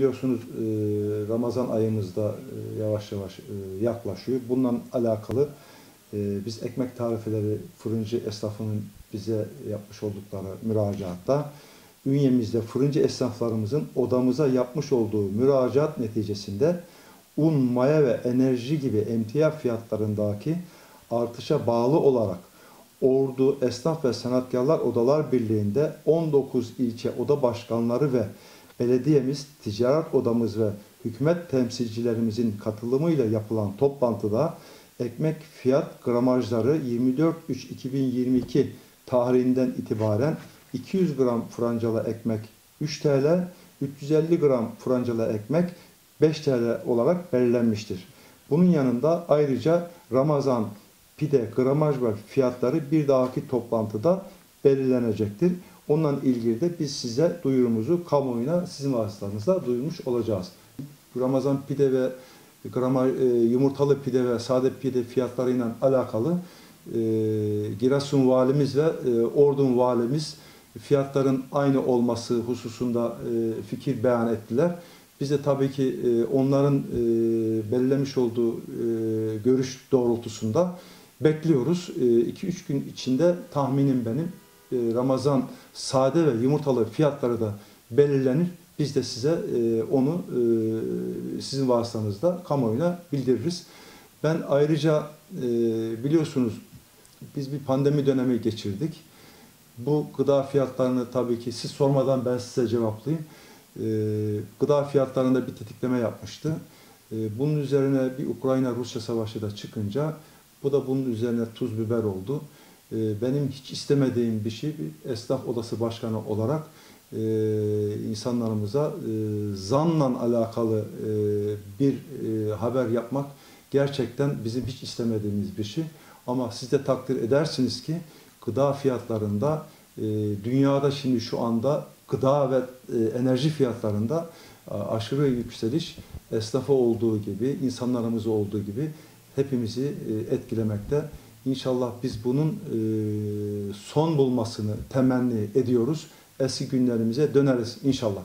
Biliyorsunuz e, Ramazan ayımızda e, yavaş yavaş e, yaklaşıyor. Bununla alakalı biz ekmek tarifeleri fırıncı esnafının bize yapmış oldukları müracaatta ünyemizde fırıncı esnaflarımızın odamıza yapmış olduğu müracaat neticesinde un, maya ve enerji gibi emtia fiyatlarındaki artışa bağlı olarak Ordu Esnaf ve Sanatkarlar Odalar Birliği'nde 19 ilçe oda başkanları ve belediyemiz, ticaret odamız ve hükümet temsilcilerimizin katılımıyla yapılan toplantıda ekmek fiyat gramajları 24.3.2022 tarihinden itibaren 200 gram francalı ekmek 3 TL, 350 gram francalı ekmek 5 TL olarak belirlenmiştir. Bunun yanında ayrıca Ramazan pide, gramaj ve fiyatları bir dahaki toplantıda belirlenecektir. Onunla ilgili de biz size duyurumuzu kamuoyuna sizin vasıtanızla duyurmuş olacağız. Ramazan pide ve gramaj, e, yumurtalı pide ve sade pide fiyatlarıyla alakalı e, Giresun valimiz ve e, Ordun valimiz fiyatların aynı olması hususunda e, fikir beyan ettiler. Biz de tabii ki e, onların e, belirlemiş olduğu e, görüş doğrultusunda bekliyoruz. 2-3 gün içinde tahminim benim e, Ramazan sade ve yumurtalı fiyatları da belirlenir. Biz de size e, onu e, sizin vasıtanızda kamuoyuna bildiririz. Ben ayrıca biliyorsunuz biz bir pandemi dönemi geçirdik. Bu gıda fiyatlarını tabii ki siz sormadan ben size cevaplayayım. Gıda fiyatlarında bir tetikleme yapmıştı. Bunun üzerine bir Ukrayna-Rusya savaşı da çıkınca bu da bunun üzerine tuz biber oldu. Ee, benim hiç istemediğim bir şey bir esnaf odası başkanı olarak e, insanlarımıza e, zanla alakalı e, bir haber yapmak gerçekten bizim hiç istemediğimiz bir şey. Ama siz de takdir edersiniz ki gıda fiyatlarında dünyada şimdi şu anda gıda ve enerji fiyatlarında aşırı yükseliş esnafa olduğu gibi, insanlarımızı olduğu gibi hepimizi etkilemekte. İnşallah biz bunun e, son bulmasını temenni ediyoruz. Eski günlerimize döneriz inşallah.